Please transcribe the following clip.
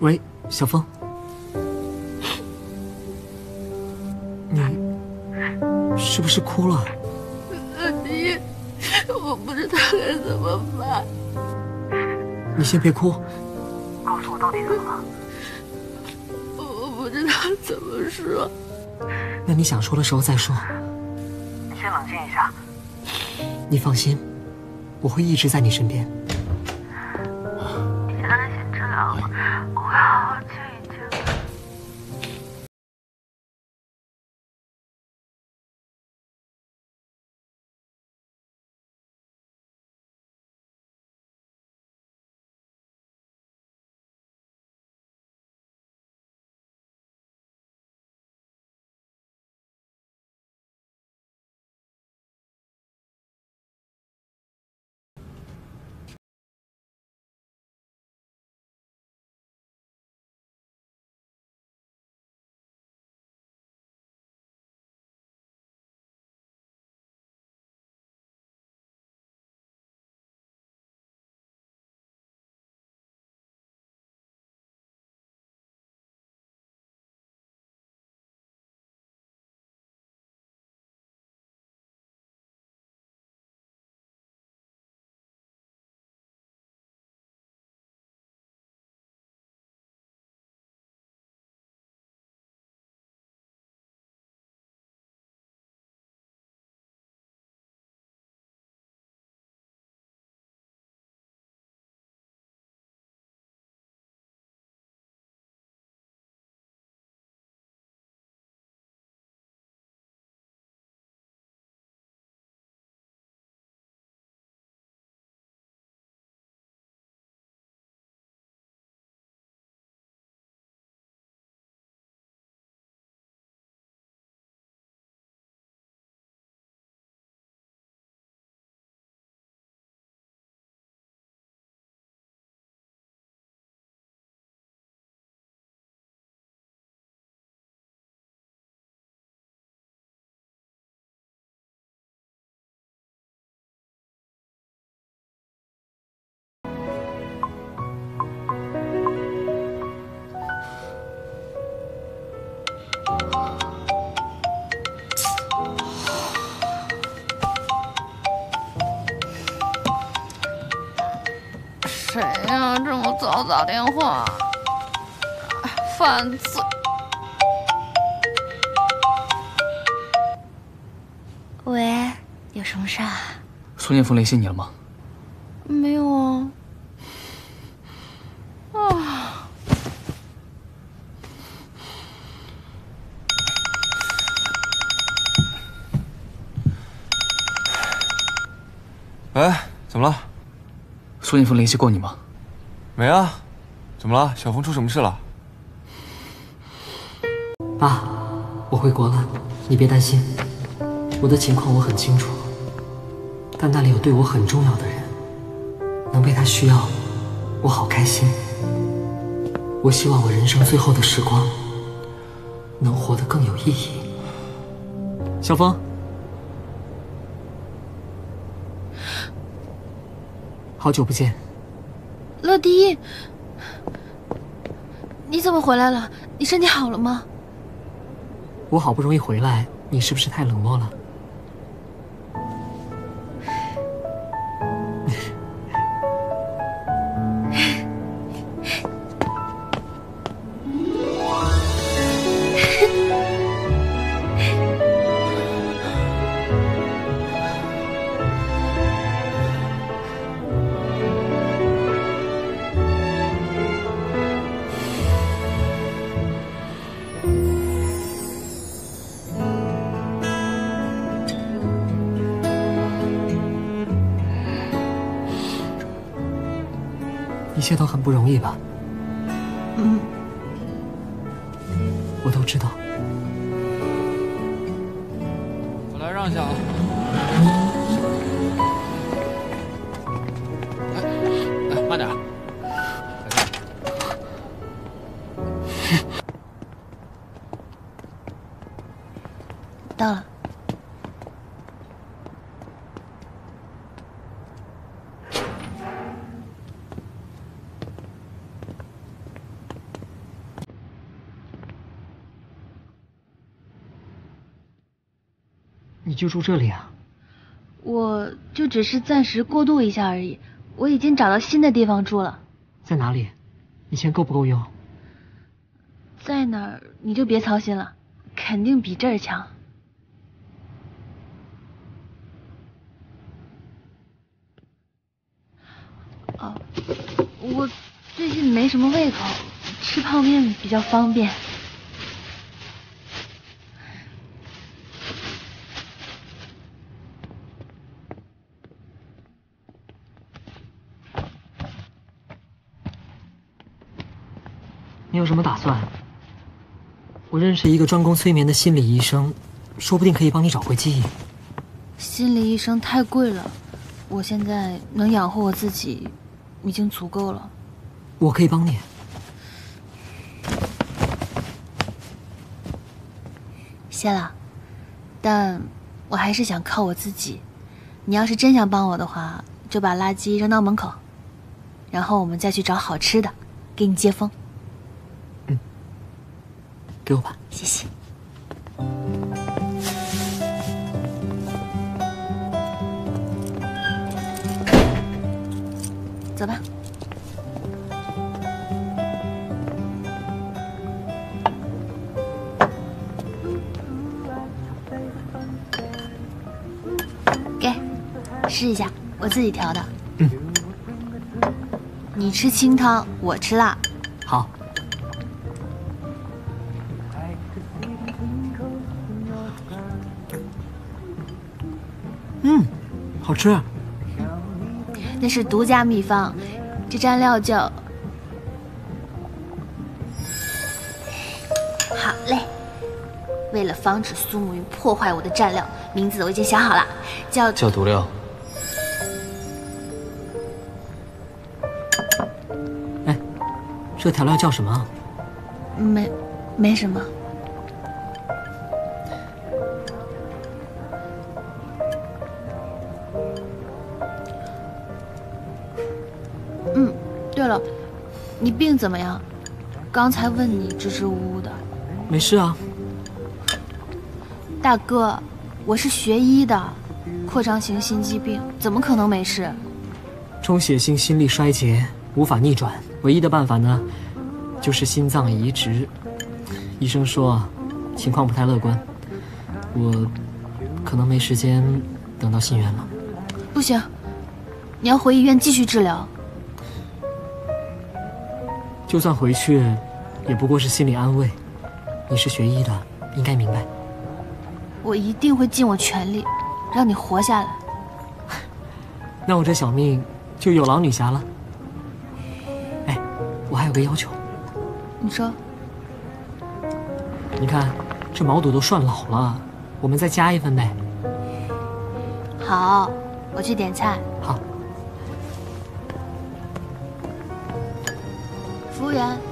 喂，小风，你是不是哭了？乐迪，我不知道该怎么办。你先别哭，告诉我到底怎么了。我不知道怎么说。那你想说的时候再说。你先冷静一下。你放心，我会一直在你身边。你现在谁呀？这么早打电话？犯罪！喂，有什么事啊？苏念峰联系你了吗？没有啊。啊。喂，怎么了？苏念峰联系过你吗？没啊。怎么了？小峰出什么事了？爸，我回国了，你别担心。我的情况我很清楚，但那里有对我很重要的人，能被他需要，我好开心。我希望我人生最后的时光能活得更有意义。小峰，好久不见。乐迪，你怎么回来了？你身体好了吗？我好不容易回来，你是不是太冷漠了？切都很不容易吧？嗯，我都知道。我来让一下啊。就住这里啊？我就只是暂时过渡一下而已。我已经找到新的地方住了，在哪里？你钱够不够用？在哪儿你就别操心了，肯定比这儿强。哦，我最近没什么胃口，吃泡面比较方便。你有什么打算？我认识一个专攻催眠的心理医生，说不定可以帮你找回记忆。心理医生太贵了，我现在能养活我自己，已经足够了。我可以帮你。谢了，但我还是想靠我自己。你要是真想帮我的话，就把垃圾扔到门口，然后我们再去找好吃的，给你接风。给我吧，谢谢。走吧。给，试一下，我自己调的。嗯。你吃清汤，我吃辣。好吃。那是独家秘方，这蘸料叫……好嘞。为了防止苏慕云破坏我的蘸料，名字我已经想好了，叫叫毒料。哎，这调料叫什么？没，没什么。你病怎么样？刚才问你支支吾吾的。没事啊。大哥，我是学医的，扩张型心肌病怎么可能没事？充血性心力衰竭无法逆转，唯一的办法呢，就是心脏移植。医生说，情况不太乐观，我可能没时间等到心源了。不行，你要回医院继续治疗。就算回去，也不过是心理安慰。你是学医的，应该明白。我一定会尽我全力，让你活下来。那我这小命就有劳女侠了。哎，我还有个要求。你说。你看，这毛肚都涮老了，我们再加一份呗。好，我去点菜。好。服务员。